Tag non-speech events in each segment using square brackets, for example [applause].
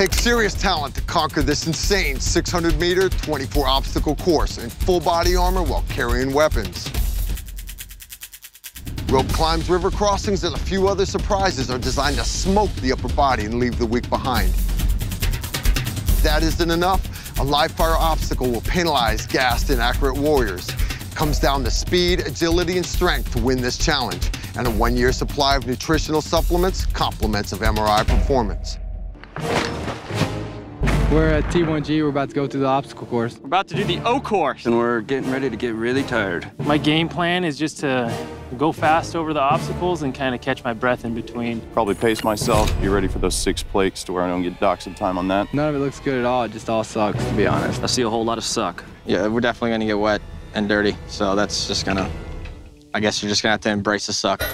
Takes serious talent to conquer this insane 600-meter, 24-obstacle course in full body armor while carrying weapons. Rope climbs, river crossings, and a few other surprises are designed to smoke the upper body and leave the weak behind. If that isn't enough, a live fire obstacle will penalize gassed, inaccurate warriors. It comes down to speed, agility, and strength to win this challenge, and a one-year supply of nutritional supplements, complements of MRI performance. We're at T1G. We're about to go through the obstacle course. We're about to do the O course. And we're getting ready to get really tired. My game plan is just to go fast over the obstacles and kind of catch my breath in between. Probably pace myself, be ready for those six plates to where I don't get docked some time on that. None of it looks good at all. It just all sucks, to be honest. I see a whole lot of suck. Yeah, we're definitely gonna get wet and dirty. So that's just gonna, I guess you're just gonna have to embrace the suck.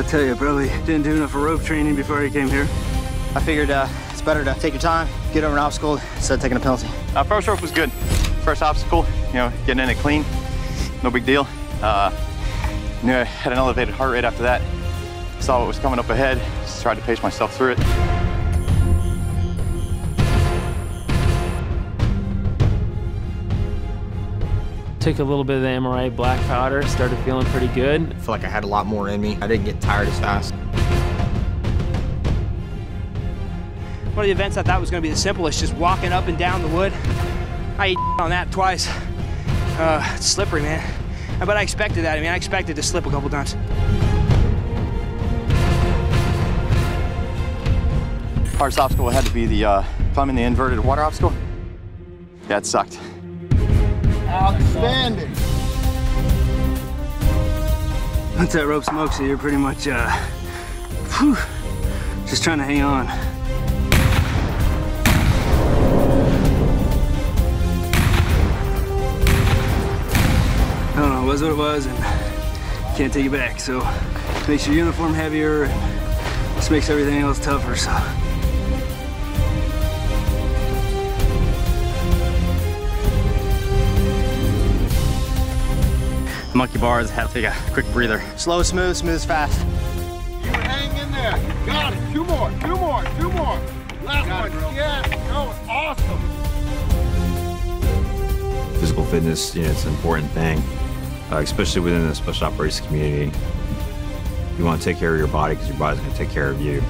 I tell you, I probably didn't do enough rope training before I came here. I figured uh, it's better to take your time, get over an obstacle instead of taking a penalty. Uh, first rope was good. First obstacle, you know, getting in it clean, no big deal. Uh, knew I had an elevated heart rate after that. Saw what was coming up ahead, just tried to pace myself through it. Took a little bit of the MRI black powder, started feeling pretty good. I feel like I had a lot more in me. I didn't get tired as fast. One of the events I thought was going to be the simplest, just walking up and down the wood. I [laughs] on that twice. Uh, it's slippery, man. But I expected that. I mean, I expected to slip a couple times. Hardest obstacle had to be the uh, climbing the inverted water obstacle. Yeah, it sucked. Outstanding. Once that rope smokes you, you're pretty much, uh, whew, just trying to hang on. I don't know, it was what it was, and can't take it back. So makes your uniform heavier, just makes everything else tougher. So. Monkey bars, had to take a quick breather. Slow, smooth, smooth, fast. You hang in there. You got it. Two more, two more, two more. Last one. Yes, that awesome. Physical fitness, you know, it's an important thing, uh, especially within the special operations community. You want to take care of your body because your body's going to take care of you.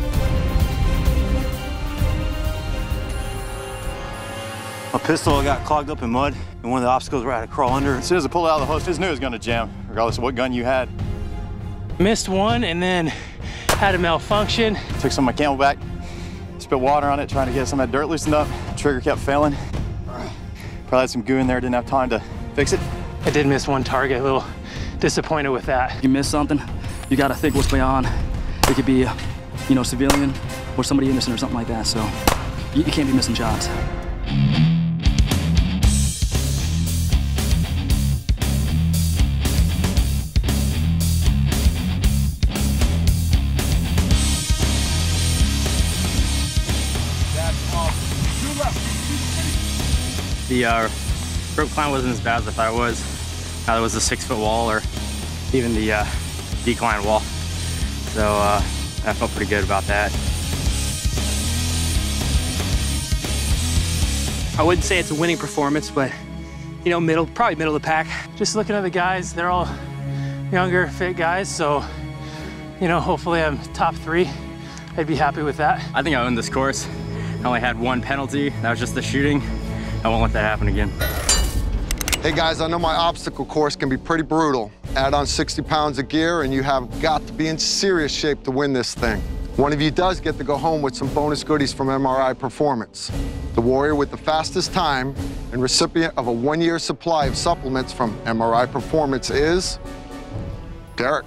My pistol got clogged up in mud, and one of the obstacles where I had to crawl under. As soon as I pulled it out of the host, just knew it was gonna jam, regardless of what gun you had. Missed one and then had a malfunction. Took some of my CamelBak, spit water on it, trying to get some of that dirt loosened up. Trigger kept failing. Probably had some goo in there, didn't have time to fix it. I did miss one target, a little disappointed with that. You miss something, you gotta think what's beyond. It could be, you know, civilian or somebody innocent or something like that. So you, you can't be missing shots. The uh, rope climb wasn't as bad as I thought it was. Now there was a six foot wall or even the uh, decline wall. So uh, I felt pretty good about that. I wouldn't say it's a winning performance, but you know, middle, probably middle of the pack. Just looking at the guys, they're all younger, fit guys, so, you know, hopefully I'm top three. I'd be happy with that. I think I owned this course. I only had one penalty. That was just the shooting. I won't let that happen again. Hey guys, I know my obstacle course can be pretty brutal. Add on 60 pounds of gear and you have got to be in serious shape to win this thing. One of you does get to go home with some bonus goodies from MRI Performance. The warrior with the fastest time and recipient of a one-year supply of supplements from MRI Performance is Derek.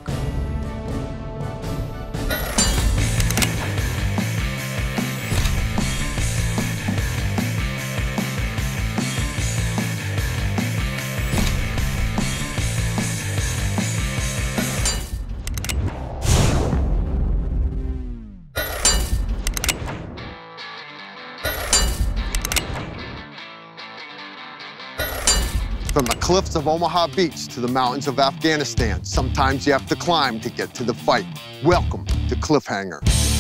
From the cliffs of Omaha Beach to the mountains of Afghanistan, sometimes you have to climb to get to the fight. Welcome to Cliffhanger.